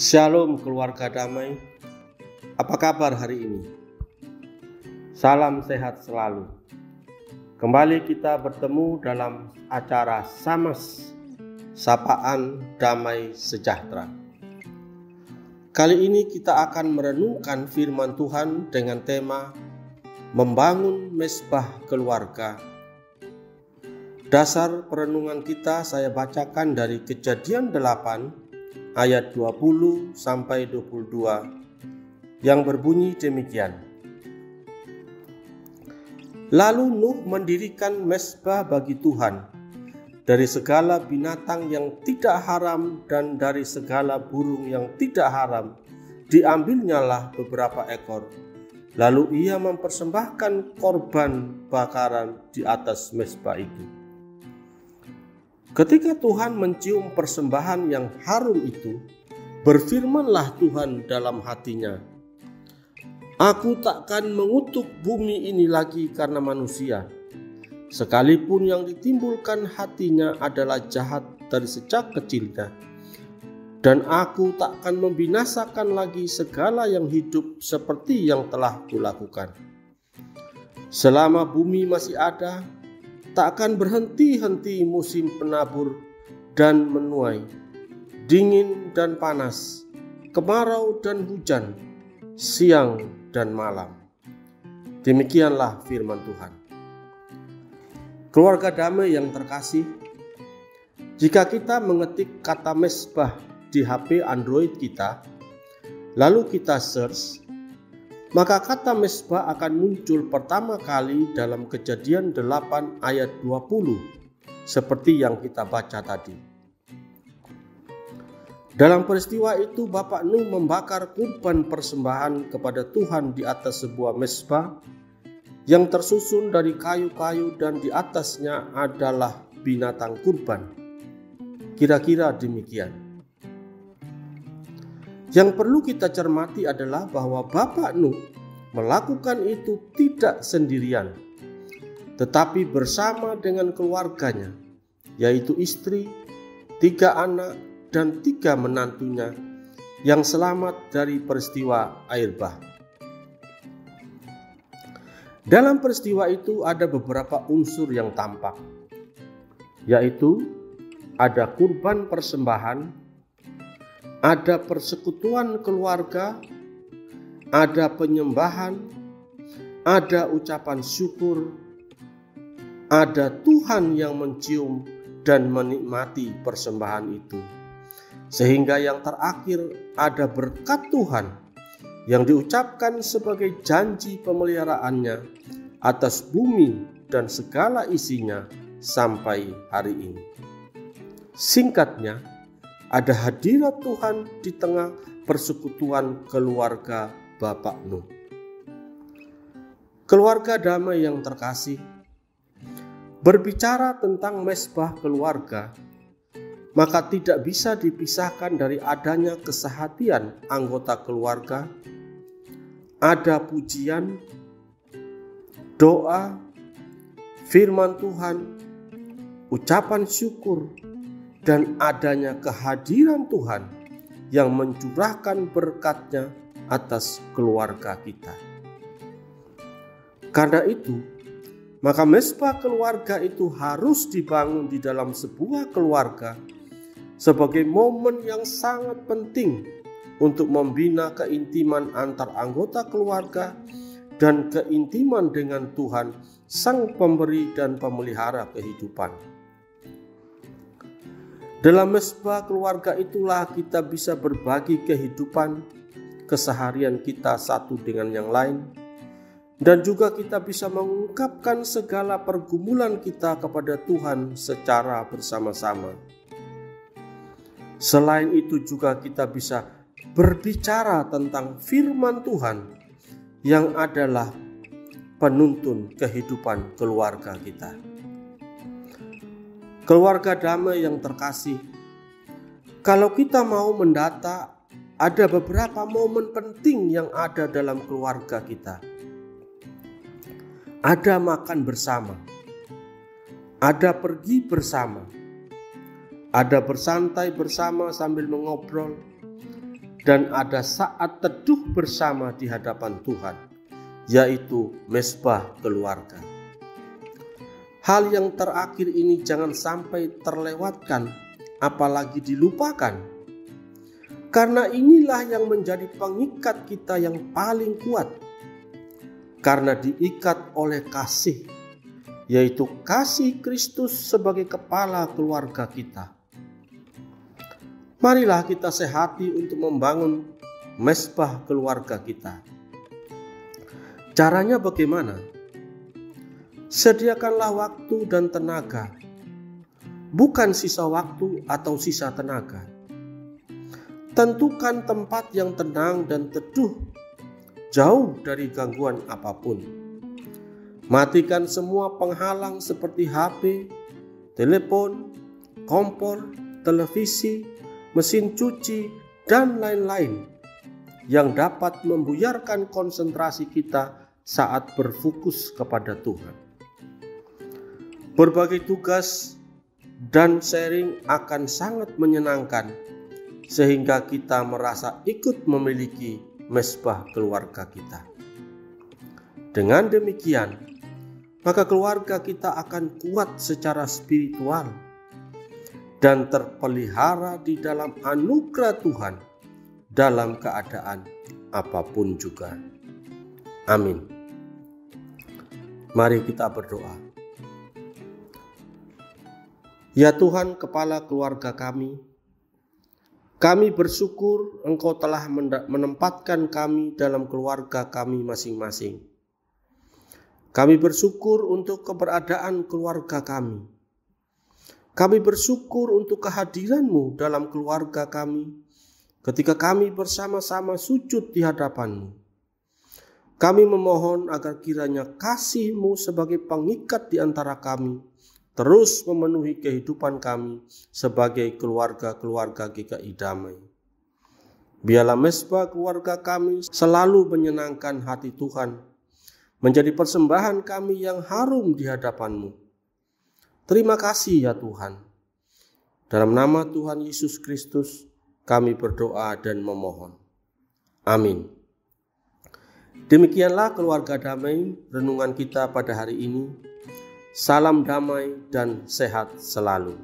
Shalom keluarga damai. Apa kabar hari ini? Salam sehat selalu. Kembali kita bertemu dalam acara Samas Sapaan Damai Sejahtera. Kali ini kita akan merenungkan firman Tuhan dengan tema Membangun Mesbah Keluarga. Dasar perenungan kita saya bacakan dari Kejadian 8 ayat 20 sampai 22 yang berbunyi demikian. Lalu Nuh mendirikan mesbah bagi Tuhan dari segala binatang yang tidak haram dan dari segala burung yang tidak haram diambilnyalah beberapa ekor lalu ia mempersembahkan korban bakaran di atas mesbah itu Ketika Tuhan mencium persembahan yang harum itu, berfirmanlah Tuhan dalam hatinya, Aku takkan mengutuk bumi ini lagi karena manusia, sekalipun yang ditimbulkan hatinya adalah jahat dari sejak kecilnya. Dan aku takkan membinasakan lagi segala yang hidup seperti yang telah kulakukan. Selama bumi masih ada, tak akan berhenti-henti musim penabur dan menuai, dingin dan panas, kemarau dan hujan, siang dan malam. Demikianlah firman Tuhan. Keluarga damai yang terkasih, jika kita mengetik kata mesbah di HP Android kita, lalu kita search maka kata mesbah akan muncul pertama kali dalam kejadian 8 ayat 20 seperti yang kita baca tadi. Dalam peristiwa itu Bapak Nuh membakar kurban persembahan kepada Tuhan di atas sebuah mesbah yang tersusun dari kayu-kayu dan di atasnya adalah binatang kurban. Kira-kira demikian. Yang perlu kita cermati adalah bahwa Bapak Nuh melakukan itu tidak sendirian, tetapi bersama dengan keluarganya, yaitu istri, tiga anak, dan tiga menantunya yang selamat dari peristiwa air bah. Dalam peristiwa itu ada beberapa unsur yang tampak, yaitu ada kurban persembahan ada persekutuan keluarga, ada penyembahan, ada ucapan syukur, ada Tuhan yang mencium dan menikmati persembahan itu. Sehingga yang terakhir ada berkat Tuhan yang diucapkan sebagai janji pemeliharaannya atas bumi dan segala isinya sampai hari ini. Singkatnya, ada hadirat Tuhan di tengah persekutuan keluarga Bapak Nuh. Keluarga damai yang terkasih, berbicara tentang mesbah keluarga, maka tidak bisa dipisahkan dari adanya kesehatian anggota keluarga, ada pujian, doa, firman Tuhan, ucapan syukur, dan adanya kehadiran Tuhan yang mencurahkan berkatnya atas keluarga kita. Karena itu, maka mesbah keluarga itu harus dibangun di dalam sebuah keluarga sebagai momen yang sangat penting untuk membina keintiman antar anggota keluarga dan keintiman dengan Tuhan, Sang Pemberi dan Pemelihara kehidupan. Dalam mesbah keluarga itulah kita bisa berbagi kehidupan, keseharian kita satu dengan yang lain, dan juga kita bisa mengungkapkan segala pergumulan kita kepada Tuhan secara bersama-sama. Selain itu, juga kita bisa berbicara tentang firman Tuhan yang adalah penuntun kehidupan keluarga kita. Keluarga damai yang terkasih, kalau kita mau mendata, ada beberapa momen penting yang ada dalam keluarga kita. Ada makan bersama, ada pergi bersama, ada bersantai bersama sambil mengobrol, dan ada saat teduh bersama di hadapan Tuhan, yaitu mesbah keluarga. Hal yang terakhir ini jangan sampai terlewatkan, apalagi dilupakan, karena inilah yang menjadi pengikat kita yang paling kuat, karena diikat oleh kasih, yaitu kasih Kristus sebagai kepala keluarga kita Marilah kita sehati untuk membangun mesbah keluarga kita. Caranya bagaimana? Sediakanlah waktu dan tenaga, bukan sisa waktu atau sisa tenaga. Tentukan tempat yang tenang dan teduh, jauh dari gangguan apa pun. Matikan semua penghalang seperti HP, telepon, kompor, televisi, mesin cuci, dan lain-lain yang dapat membuyarkan konsentrasi kita saat berfokus kepada Tuhan. Berbagai tugas dan sharing akan sangat menyenangkan sehingga kita merasa ikut memiliki mesbah keluarga kita. Dengan demikian, maka keluarga kita akan kuat secara spiritual dan terpelihara di dalam anugerah Tuhan dalam keadaan apa pun juga. Amin. Mari kita berdoa. Ya Tuhan, kepala keluarga kami, kami bersyukur Engkau telah menempatkan kami dalam keluarga kami masing-masing. Kami bersyukur untuk keberadaan keluarga kami kami bersyukur untuk kehadiranmu dalam keluarga kami ketika kami bersama-sama sujud di hadapanmu. Kami memohon agar kiranya kasihmu sebagai pengikat di antara kami terus memenuhi kehidupan kami sebagai keluarga-keluarga GKI Damai. Biarlah mesbah keluarga kami selalu menyenangkan hati Tuhan, menjadi persembahan kami yang harum di hadapanmu. Terima kasih ya Tuhan. Dalam nama Tuhan Yesus Kristus kami berdoa dan memohon. Amin. Demikianlah keluarga damai renungan kita pada hari ini. Salam damai dan sehat selalu.